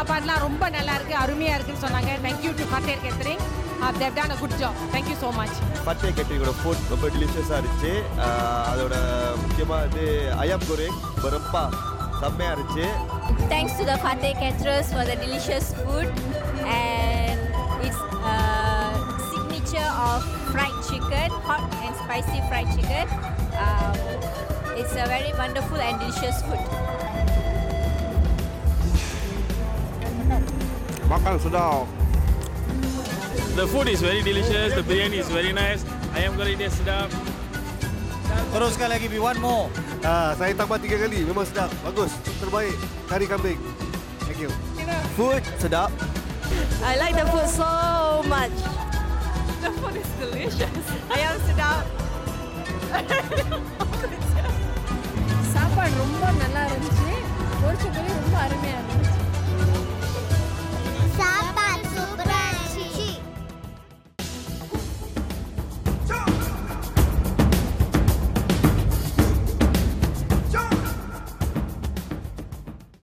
சாப்பாடுலாம் ரொம்ப நல்லா இருக்கு அருமையா இருக்குன்னு சொன்னாங்க. Thank you to Fateh catering they've done a good job thank you so much Fateh கேத்ரிங்கோட ஃபுட் ரொம்ப டெலிஷியஸாக இருந்துச்சு. Uh, அதோட முக்கியமாக இது அயம் குரே ரொம்ப செம்மையாக இருந்துச்சு. Thanks to the Fateh caterers for the delicious food and it's signature of fried chicken hot and spicy fried chicken it's a very wonderful and delicious food makan sedap. The food is very delicious, the biryani is very nice. Ayam goreng dia sedap. Teruskan lagi, B. One more. Uh, saya tambah tiga kali. Memang sedap. Bagus. Terbaik. Kari kambing. Thank you. Food sedap. I like the food so much. The food is delicious. Ayam sedap. Sapa rumah nalar, Encik. Orang cakap rumah arumnya, Encik.